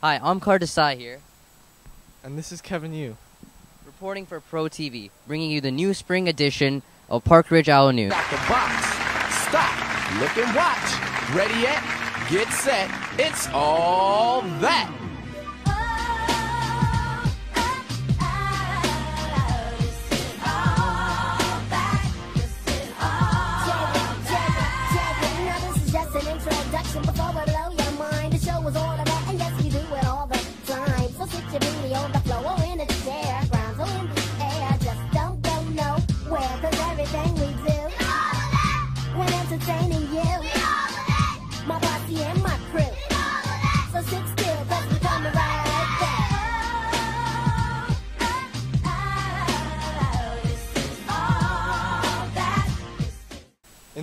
Hi, I'm Car Desai here, And this is Kevin Yu. reporting for Pro TV, bringing you the new spring edition of Park Ridge Owl News. Got the box. Stop. Look and watch. Ready yet? Get set. It's all that.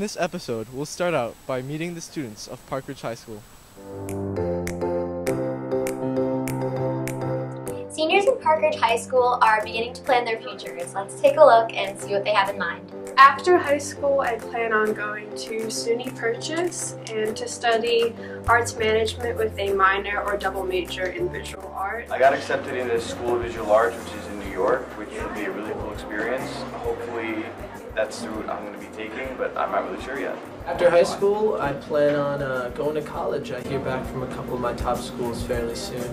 In this episode, we'll start out by meeting the students of Park Ridge High School. Seniors in Park Ridge High School are beginning to plan their futures. Let's take a look and see what they have in mind. After high school, I plan on going to SUNY Purchase and to study arts management with a minor or double major in visual art. I got accepted into the School of Visual Arts, which is in New York, which will be a really cool experience. Hopefully, that's the route I'm going to be taking, but I'm not really sure yet. After high school, I plan on uh, going to college. I hear back from a couple of my top schools fairly soon,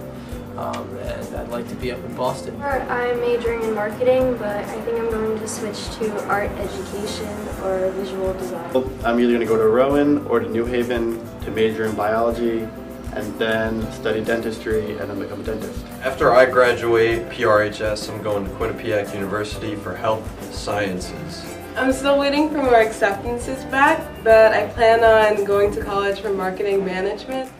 um, and I'd like to be up in Boston. I'm majoring in marketing, but I think I'm going to switch to art education or visual design. I'm either going to go to Rowan or to New Haven to major in biology and then study dentistry and then become a dentist. After I graduate PRHS, I'm going to Quinnipiac University for Health Sciences. I'm still waiting for more acceptances back, but I plan on going to college for marketing management.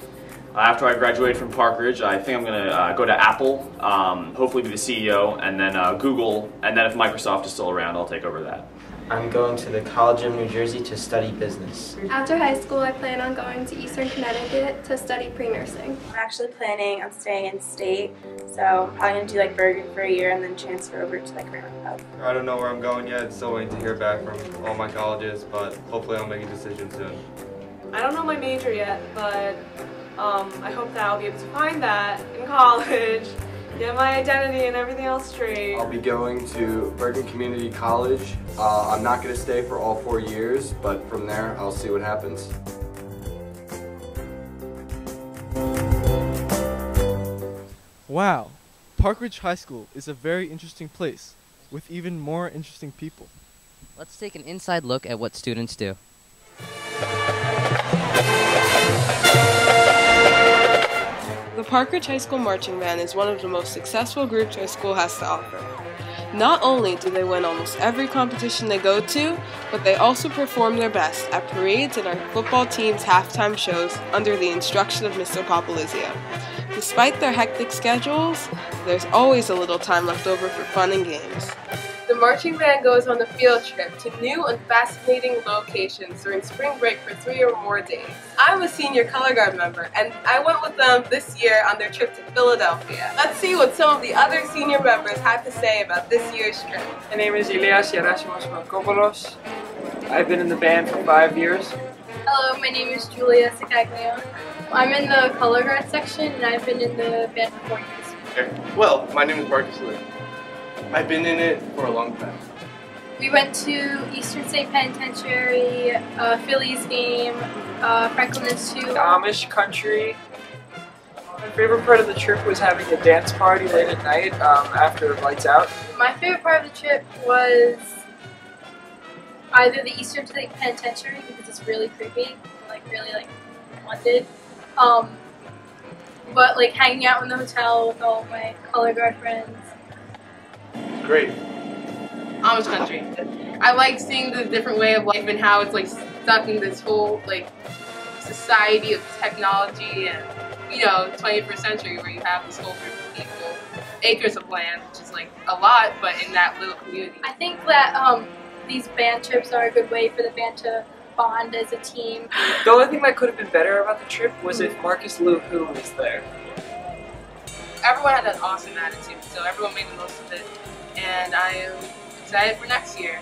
After I graduate from Park Ridge, I think I'm going to uh, go to Apple, um, hopefully be the CEO, and then uh, Google, and then if Microsoft is still around, I'll take over that. I'm going to the College of New Jersey to study business. After high school, I plan on going to Eastern Connecticut to study pre-nursing. I'm actually planning on staying in state, so I'm probably going to do like Bergen for a year and then transfer over to like Grand Pub. I don't know where I'm going yet. Still waiting to hear back from all my colleges, but hopefully I'll make a decision soon. I don't know my major yet, but um, I hope that I'll be able to find that in college, get my identity and everything else straight. I'll be going to Bergen Community College. Uh, I'm not going to stay for all four years, but from there I'll see what happens. Wow, Park Ridge High School is a very interesting place with even more interesting people. Let's take an inside look at what students do. Park Ridge High School Marching Band is one of the most successful groups our school has to offer. Not only do they win almost every competition they go to, but they also perform their best at parades and our football team's halftime shows under the instruction of Mr. Popolizio. Despite their hectic schedules, there's always a little time left over for fun and games. The marching band goes on a field trip to new and fascinating locations during spring break for three or more days. I'm a senior color guard member, and I went with them this year on their trip to Philadelphia. Let's see what some of the other senior members have to say about this year's trip. My name is Elias Yerasimos Mankopoulos. I've been in the band for five years. Hello, my name is Julia Sicaglio. I'm in the color guard section, and I've been in the band for four years. Well, my name is Marcus Lee. I've been in it for a long time. We went to Eastern State Penitentiary, uh, Phillies game, uh, Franklin Institute. Amish country. My favorite part of the trip was having a dance party late at night um, after lights out. My favorite part of the trip was either the Eastern State Penitentiary because it's really creepy, like really like haunted. Um, but like hanging out in the hotel with all my color guard friends. Great. Amish country. I like seeing the different way of life and how it's like stuck in this whole like society of technology and you know 21st century where you have this whole group of people, acres of land, which is like a lot, but in that little community. I think that um, these band trips are a good way for the band to bond as a team. The only thing that could have been better about the trip was if Marcus Luhu was there. Everyone had an awesome attitude, so everyone made the most of it, and I am excited for next year.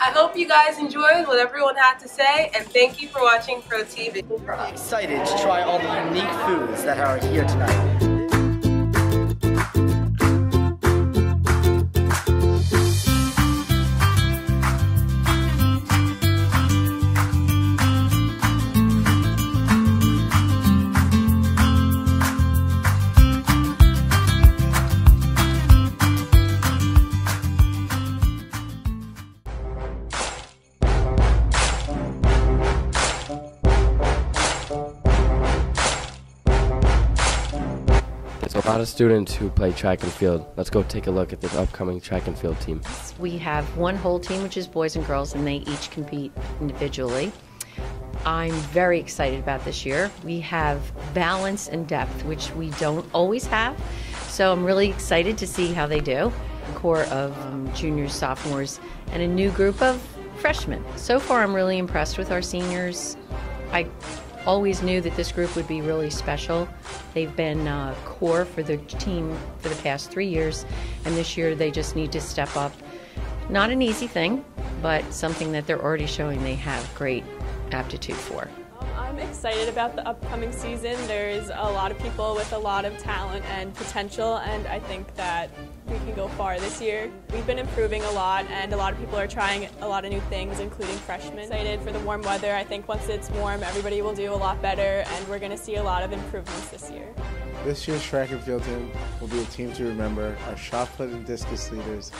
I hope you guys enjoyed what everyone had to say, and thank you for watching Pro TV. Excited to try all the unique foods that are here tonight. Lot of students who play track and field. Let's go take a look at the upcoming track and field team. We have one whole team, which is boys and girls, and they each compete individually. I'm very excited about this year. We have balance and depth, which we don't always have. So I'm really excited to see how they do. Core of um, juniors, sophomores, and a new group of freshmen. So far, I'm really impressed with our seniors. I always knew that this group would be really special. They've been uh, core for the team for the past three years, and this year they just need to step up. Not an easy thing, but something that they're already showing they have great aptitude for. I'm excited about the upcoming season. There's a lot of people with a lot of talent and potential, and I think that we can go far this year. We've been improving a lot, and a lot of people are trying a lot of new things, including freshmen. Excited for the warm weather. I think once it's warm, everybody will do a lot better, and we're going to see a lot of improvements this year. This year's track and field team will be a team to remember. Our shot put and discus leaders,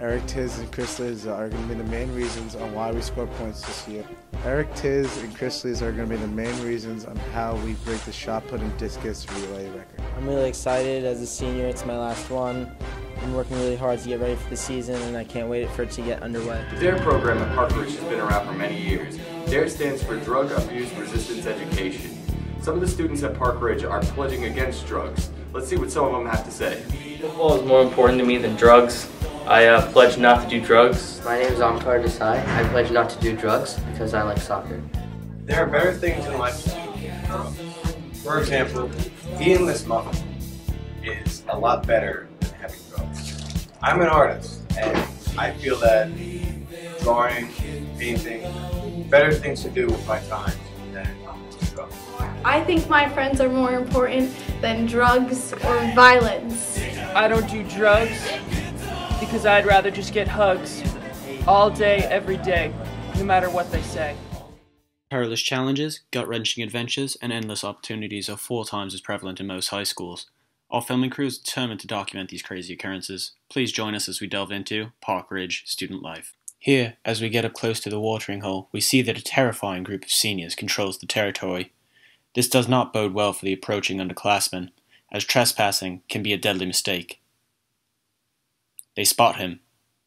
Eric Tiz and Chris Liz, are going to be the main reasons on why we score points this year. Eric Tiz and Chris Liz are going to be the main reasons on how we break the shot put and discus relay record. I'm really excited as a senior. It's my last one. I'm working really hard to get ready for the season, and I can't wait for it to get underway. The DARE program at Park Ridge has been around for many years. DARE stands for Drug Abuse Resistance Education. Some of the students at Park Ridge are pledging against drugs. Let's see what some of them have to say. Football is more important to me than drugs. I uh, pledge not to do drugs. My name is Amkar Desai. I pledge not to do drugs because I like soccer. There are better things in life to do. For example, eating this muffin is a lot better than having drugs. I'm an artist, and I feel that drawing, painting, better things to do with my time than drugs. I think my friends are more important than drugs or violence. I don't do drugs because I'd rather just get hugs all day, every day, no matter what they say. Perilous challenges, gut wrenching adventures, and endless opportunities are four times as prevalent in most high schools. Our filming crew is determined to document these crazy occurrences. Please join us as we delve into Park Ridge student life. Here, as we get up close to the watering hole, we see that a terrifying group of seniors controls the territory. This does not bode well for the approaching underclassmen, as trespassing can be a deadly mistake. They spot him,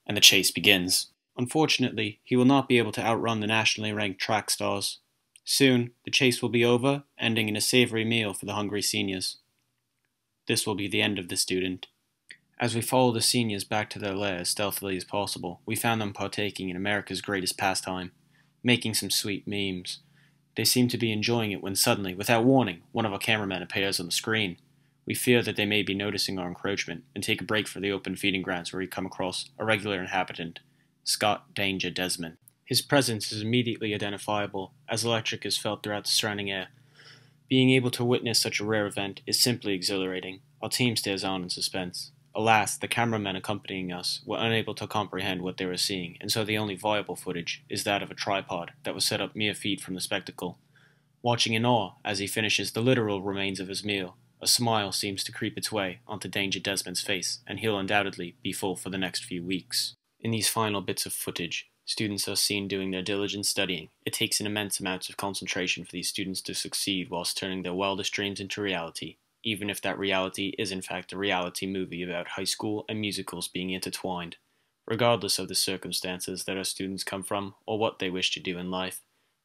and the chase begins. Unfortunately, he will not be able to outrun the nationally ranked track stars. Soon, the chase will be over, ending in a savory meal for the hungry seniors. This will be the end of the student. As we follow the seniors back to their lair as stealthily as possible, we found them partaking in America's greatest pastime, making some sweet memes. They seem to be enjoying it when suddenly, without warning, one of our cameramen appears on the screen. We fear that they may be noticing our encroachment and take a break for the open feeding grounds where we come across a regular inhabitant, Scott Danger Desmond. His presence is immediately identifiable, as electric is felt throughout the surrounding air. Being able to witness such a rare event is simply exhilarating. Our team stares on in suspense. Alas, the cameramen accompanying us were unable to comprehend what they were seeing, and so the only viable footage is that of a tripod that was set up mere feet from the spectacle. Watching in awe as he finishes the literal remains of his meal, a smile seems to creep its way onto Danger Desmond's face, and he'll undoubtedly be full for the next few weeks. In these final bits of footage, students are seen doing their diligent studying. It takes an immense amount of concentration for these students to succeed whilst turning their wildest dreams into reality, even if that reality is in fact a reality movie about high school and musicals being intertwined. Regardless of the circumstances that our students come from or what they wish to do in life,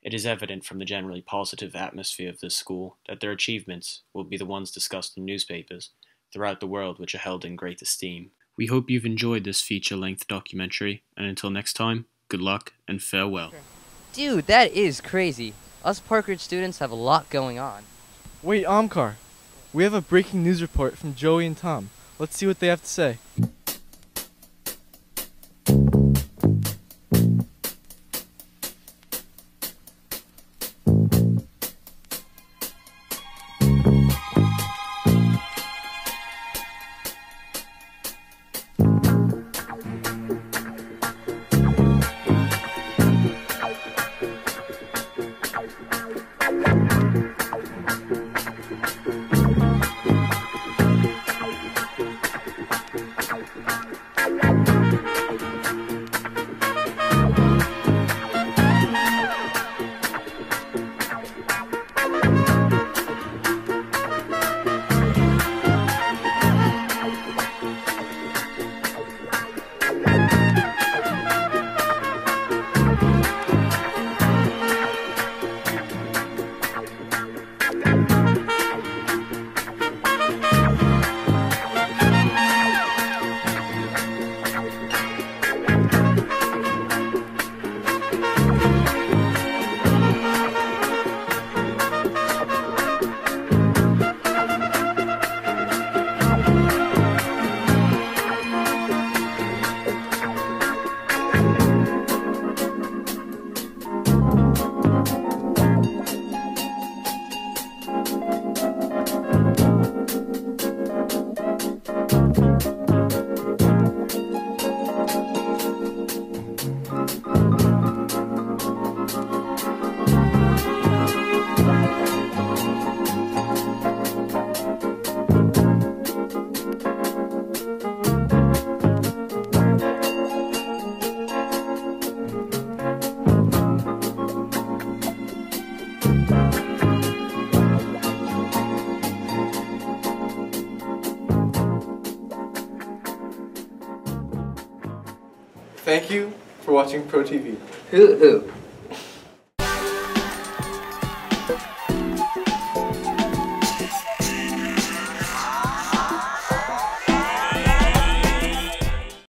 it is evident from the generally positive atmosphere of this school that their achievements will be the ones discussed in newspapers throughout the world which are held in great esteem. We hope you've enjoyed this feature length documentary, and until next time, good luck and farewell. Dude, that is crazy. Us Park Ridge students have a lot going on. Wait, Amkar. We have a breaking news report from Joey and Tom. Let's see what they have to say. Thank you for watching Pro TV. Hoo hoo.